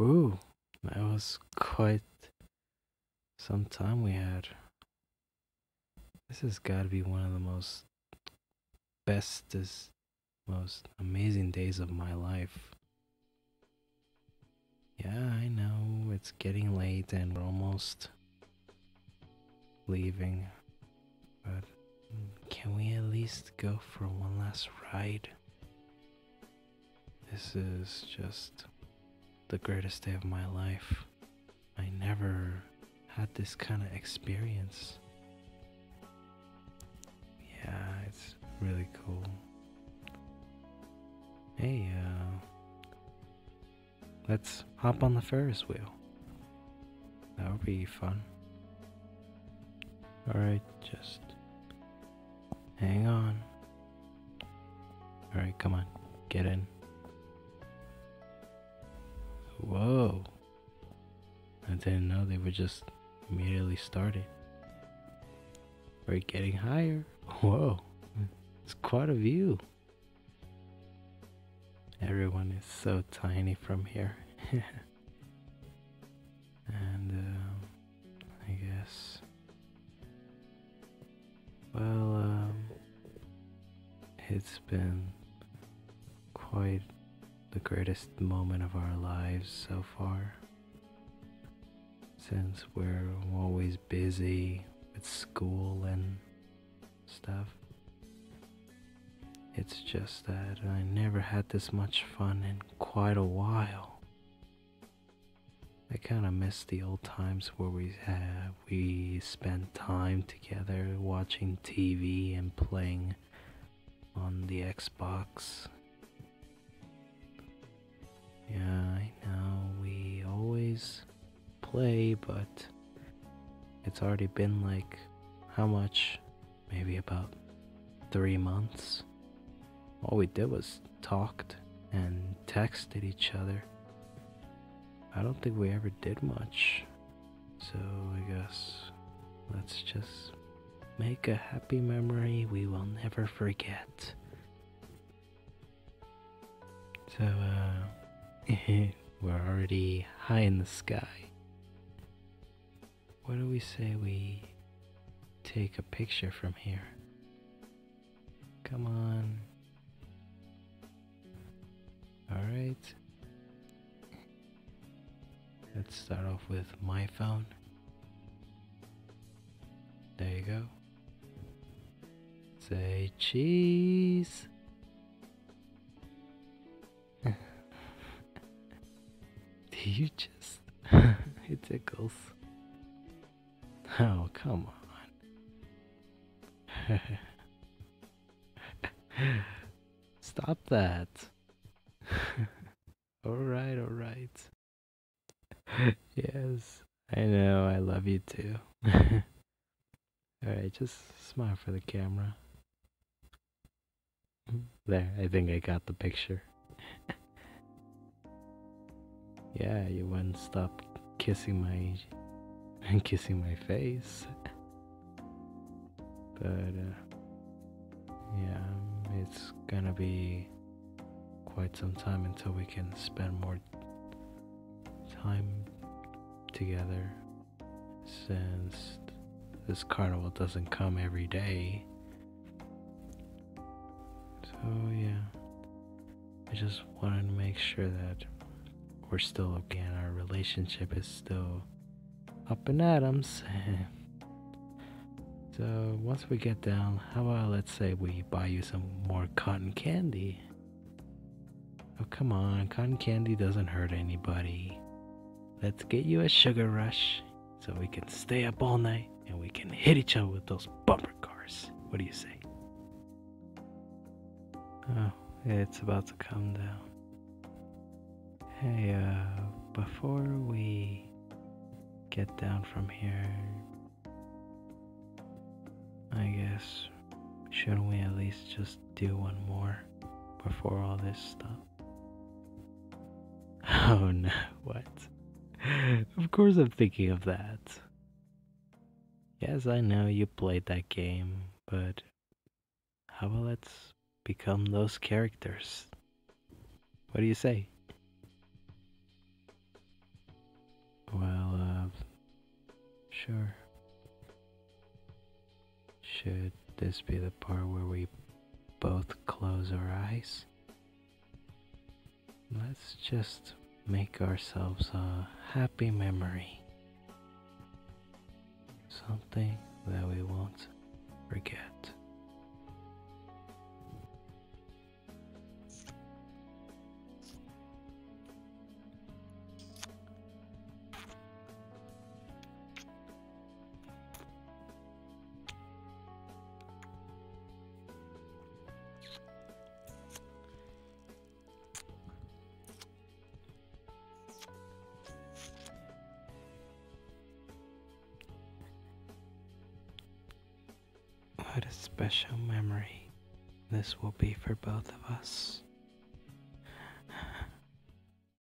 Whew, that was quite some time we had. This has got to be one of the most bestest, most amazing days of my life. Yeah, I know it's getting late and we're almost leaving, but can we at least go for one last ride? This is just the greatest day of my life. I never had this kind of experience. Yeah, it's really cool. Hey, uh, let's hop on the Ferris wheel. That would be fun. Alright, just hang on. Alright, come on, get in. Whoa. I didn't know they would just immediately started. We're getting higher. Whoa. It's quite a view. Everyone is so tiny from here. and um, I guess. Well, um, it's been quite the greatest moment of our lives so far. Since we're always busy with school and stuff. It's just that I never had this much fun in quite a while. I kind of miss the old times where we have we spent time together watching TV and playing on the Xbox yeah, I know we always play, but it's already been like how much? Maybe about three months. All we did was talked and texted each other. I don't think we ever did much. So I guess let's just make a happy memory we will never forget. So, uh, We're already high in the sky. What do we say we take a picture from here? Come on. Alright. Let's start off with my phone. There you go. Say cheese. you just. it tickles. Oh, come on. Stop that. alright, alright. yes, I know, I love you too. alright, just smile for the camera. There, I think I got the picture. Yeah, you wouldn't stop kissing my and kissing my face. But uh, yeah, it's gonna be quite some time until we can spend more time together since this carnival doesn't come every day. So yeah, I just wanted to make sure that we're still okay and our relationship is still up in atoms. so once we get down, how about let's say we buy you some more cotton candy? Oh, come on, cotton candy doesn't hurt anybody. Let's get you a sugar rush so we can stay up all night and we can hit each other with those bumper cars. What do you say? Oh, it's about to come down. Hey, uh, before we get down from here, I guess, shouldn't we at least just do one more before all this stuff? Oh no, what? of course I'm thinking of that. Yes, I know you played that game, but how about let's become those characters? What do you say? Well, uh, sure. Should this be the part where we both close our eyes? Let's just make ourselves a happy memory. Something that we won't forget. What a special memory this will be for both of us.